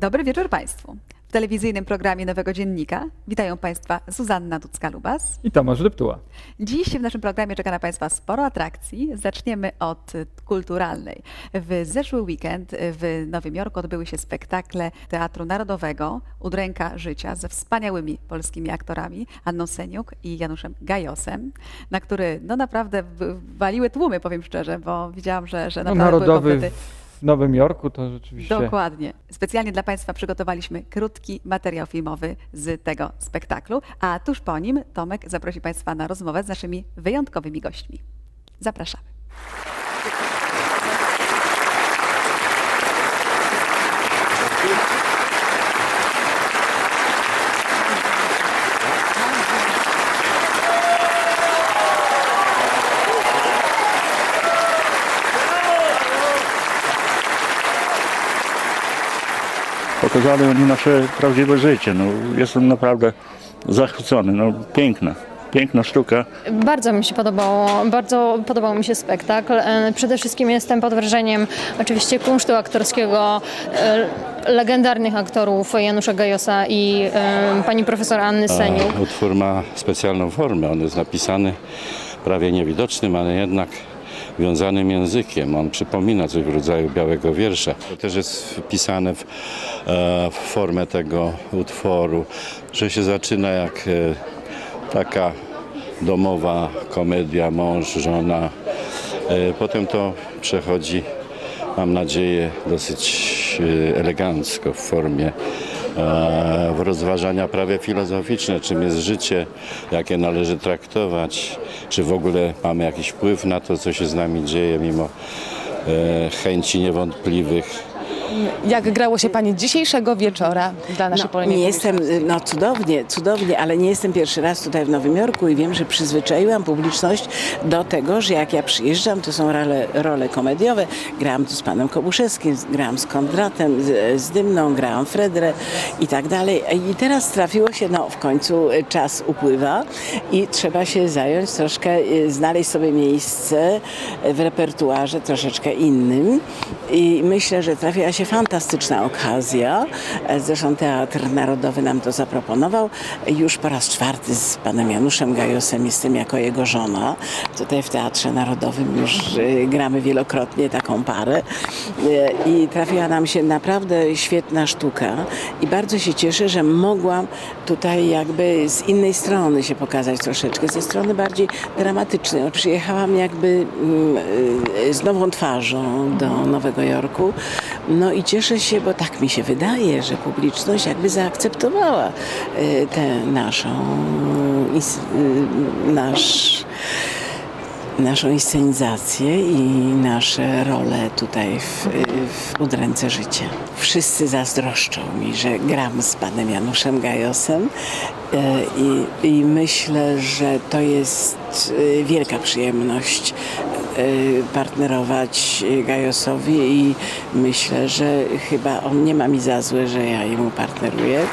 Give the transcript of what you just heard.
Dobry wieczór Państwu. W telewizyjnym programie Nowego Dziennika witają Państwa Zuzanna Ducka-Lubas. I Tomasz Deptuła. Dziś w naszym programie czeka na Państwa sporo atrakcji. Zaczniemy od kulturalnej. W zeszły weekend w Nowym Jorku odbyły się spektakle Teatru Narodowego Udręka Życia ze wspaniałymi polskimi aktorami Anną Seniuk i Januszem Gajosem, na który no naprawdę waliły tłumy, powiem szczerze, bo widziałam, że, że No, naprawdę były narodowy komplety. W Nowym Jorku to rzeczywiście Dokładnie. Specjalnie dla Państwa przygotowaliśmy krótki materiał filmowy z tego spektaklu, a tuż po nim Tomek zaprosi Państwa na rozmowę z naszymi wyjątkowymi gośćmi. Zapraszamy. Pokazali oni nasze prawdziwe życie. No, jestem naprawdę zachwycony. No, piękna, piękna sztuka. Bardzo mi się podobało, bardzo podobał mi się spektakl. E, Przede wszystkim jestem pod wrażeniem oczywiście kunsztu aktorskiego e, legendarnych aktorów Janusza Gajosa i e, pani profesor Anny Seniuk. Utwór ma specjalną formę. On jest napisany prawie niewidocznym, ale jednak wiązanym językiem. On przypomina coś w rodzaju białego wiersza. To też jest wpisane w, e, w formę tego utworu, że się zaczyna jak e, taka domowa komedia mąż, żona. E, Potem to przechodzi, mam nadzieję, dosyć elegancko w formie w rozważania prawie filozoficzne, czym jest życie, jakie należy traktować, czy w ogóle mamy jakiś wpływ na to, co się z nami dzieje, mimo e, chęci niewątpliwych. Jak grało się Pani dzisiejszego wieczora dla naszej No, Polonii nie jestem, publiczności? no cudownie, cudownie, ale nie jestem pierwszy raz tutaj w Nowym Jorku i wiem, że przyzwyczaiłam publiczność do tego, że jak ja przyjeżdżam, to są role, role komediowe. Grałam tu z panem Kobuszewskim, grałam z Kondratem, z, z Dymną, grałam Fredrę i tak dalej. I teraz trafiło się, no w końcu y, czas upływa i trzeba się zająć troszkę, y, znaleźć sobie miejsce w repertuarze troszeczkę innym i myślę, że trafiła się fantastyczna okazja. Zresztą Teatr Narodowy nam to zaproponował. Już po raz czwarty z panem Januszem Gajosem jestem jako jego żona. Tutaj w Teatrze Narodowym już e, gramy wielokrotnie taką parę. E, I trafiła nam się naprawdę świetna sztuka i bardzo się cieszę, że mogłam tutaj jakby z innej strony się pokazać troszeczkę, ze strony bardziej dramatycznej. Przyjechałam jakby mm, y, z nową twarzą do Nowego Jorku. No i cieszę się, bo tak mi się wydaje, że publiczność jakby zaakceptowała y, tę naszą, ins- y, nasz, naszą inscenizację i nasze role tutaj w, w Udręce Życia. Wszyscy zazdroszczą mi, że gram z panem Januszem Gajosem i, i myślę, że to jest wielka przyjemność partnerować Gajosowi i myślę, że chyba on nie ma mi za złe, że ja jemu partneruję.